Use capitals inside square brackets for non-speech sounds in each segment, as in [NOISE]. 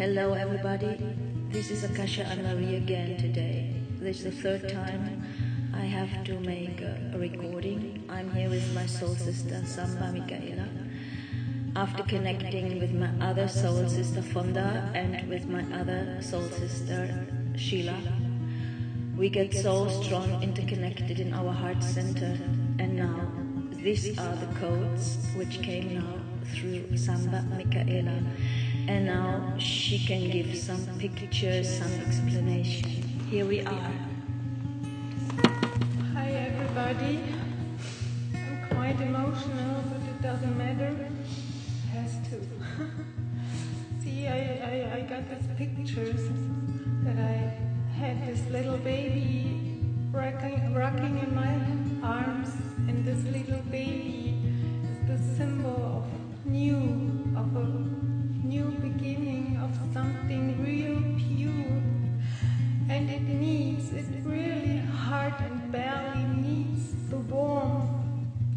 Hello, everybody. This is Akasha Anne Marie again today. This is the third time I have to make a recording. I'm here with my soul sister Sanba Michaela. After connecting with my other soul sister Fonda and with my other soul sister Sheila, we get so strong interconnected in our heart center. And now, these are the codes which came now through Sanba Michaela. And now she can give some pictures, some explanation. Here we are. Hi everybody. I'm quite emotional, but it doesn't matter. It has to. [LAUGHS] See, I, I, I got these pictures belly needs the warmth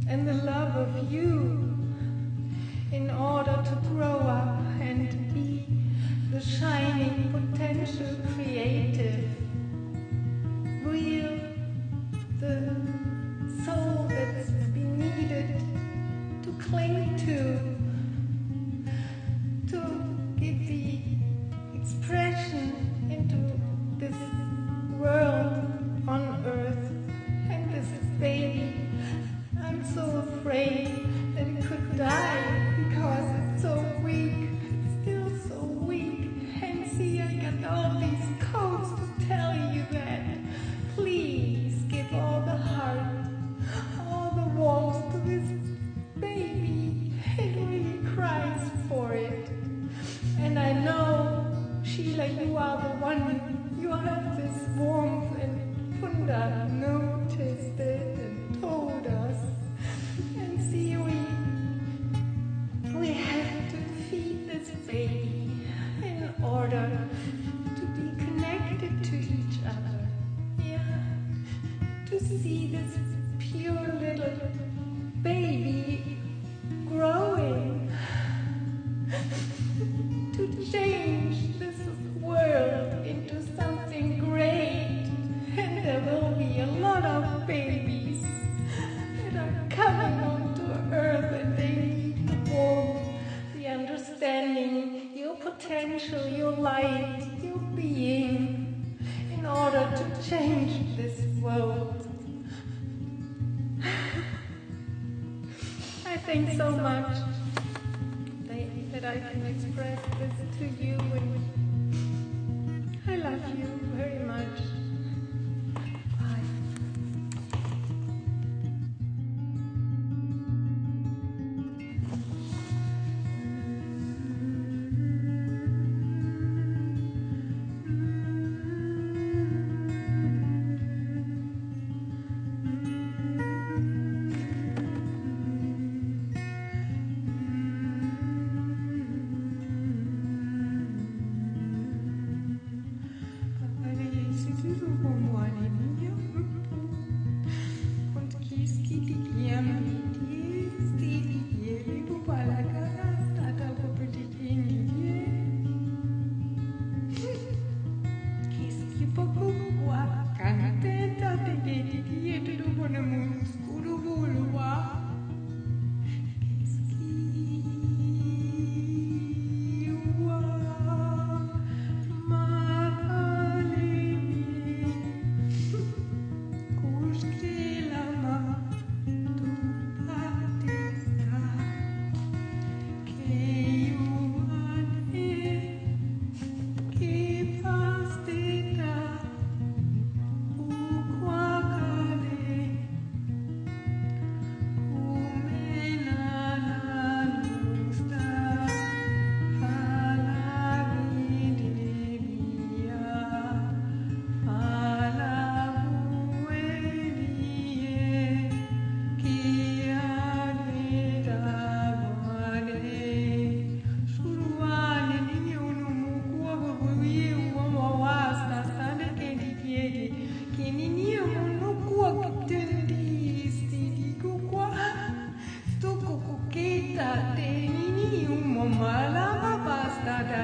and the love of you in order to grow up and be the shining potential creative, real, the Sheila, you are the one. You have this warmth, and Funda noticed it potential, your light, your being in order to change this world. [SIGHS] I think so much that- I can express this to you I love you very much.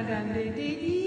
da da dee dee.